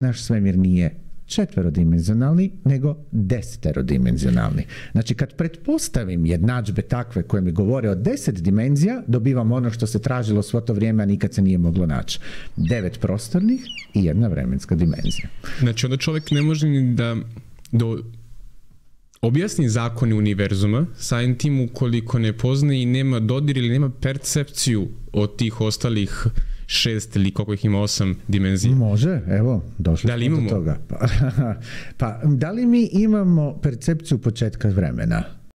naš svemir nije četverodimenzionalni, nego deseterodimenzionalni. Znači, kad pretpostavim jednadžbe takve koje mi govore o deset dimenzija, dobivam ono što se tražilo svo to vrijeme, a nikad se nije moglo naći. Devet prostornih i jedna vremenska dimenzija. Znači, onda čovjek ne može ni da do objasni zakoni univerzuma, samim tim ukoliko ne poznaje i nema dodir ili nema percepciju od tih ostalih šest ili koliko ih ima osam dimenzija? Može, evo, došli Da li smo do imamo? toga. Pa, pa, da li mi imamo percepciju početka vremena?